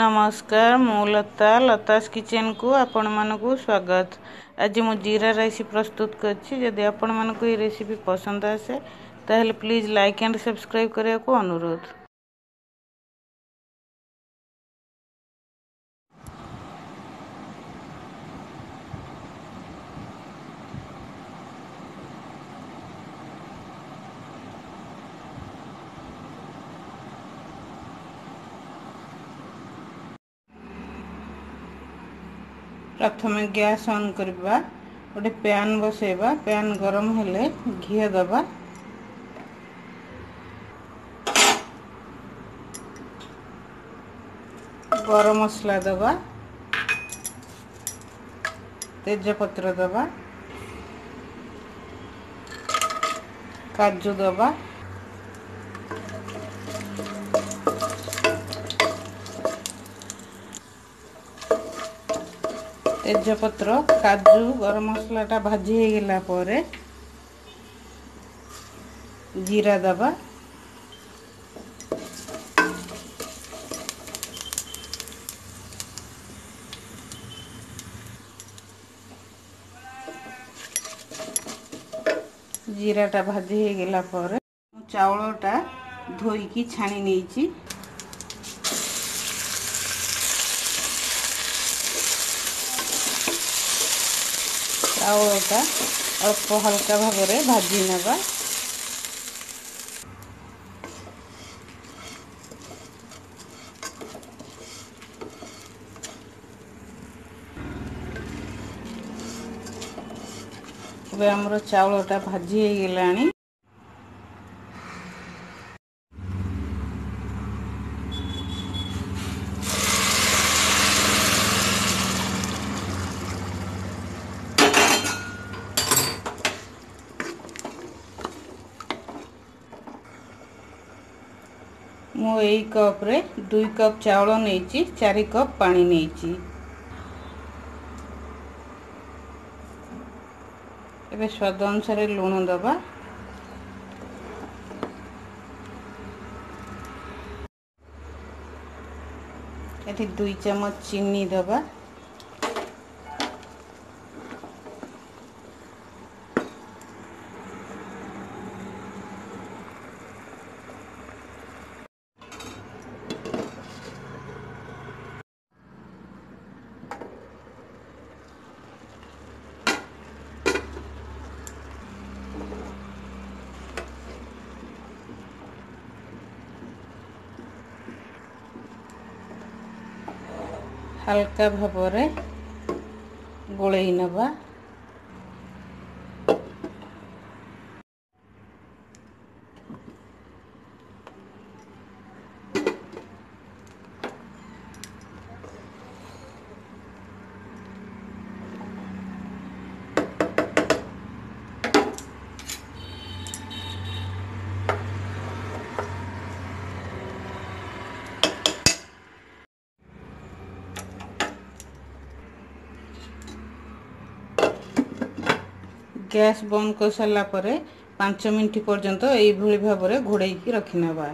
ନମସ୍କାର ମୁଁ ଲତା ଲତାସ୍ କିଚେନ୍କୁ ଆପଣମାନଙ୍କୁ ସ୍ୱାଗତ ଆଜି ମୁଁ ଜିରା ରାଇସ୍ ପ୍ରସ୍ତୁତ କରିଛି ଯଦି ଆପଣମାନଙ୍କୁ ଏହି ରେସିପି ପସନ୍ଦ ଆସେ ତାହେଲେ ପ୍ଲିଜ୍ ଲାଇକ୍ ଆଣ୍ଡ ସବସ୍କ୍ରାଇବ୍ କରିବାକୁ ଅନୁରୋଧ ପ୍ରଥମେ ଗ୍ୟାସ୍ ଅନ୍ କରିବା ଗୋଟେ ପ୍ୟାନ୍ ବସାଇବା ପ୍ୟାନ୍ ଗରମ ହେଲେ ଘିଅ ଦେବା ଗରମ ମସଲା ଦେବା ତେଜପତ୍ର ଦେବା କାଜୁ ଦେବା तेजपत काजु गरम मसलाटा भाजी परे जीरा दबा जीराटा भाजी परे चाउल टा धोई की छाणी नहीं ଆଉ ଅଦା ଅଳ୍ପ ହାଲକା ଭାବରେ ଭାଜି ନେବା ଏବେ ଆମର ଚାଉଳଟା ଭାଜି ହେଇଗଲାଣି ମୁଁ ଏଇ କପ୍ରେ ଦୁଇ କପ୍ ଚାଉଳ ନେଇଛି ଚାରି କପ୍ ପାଣି ନେଇଛି ଏବେ ସ୍ୱାଦ ଅନୁସାରେ ଲୁଣ ଦେବା ଏଠି ଦୁଇ ଚାମଚ ଚିନି ଦେବା ହାଲକା ଭାବରେ ଗୋଳେଇ ନେବା ଗ୍ୟାସ୍ ବନ୍ଦ କରିସାରିଲା ପରେ ପାଞ୍ଚ ମିନିଟ୍ ପର୍ଯ୍ୟନ୍ତ ଏଇଭଳି ଭାବରେ ଘୋଡ଼େଇକି ରଖିନେବା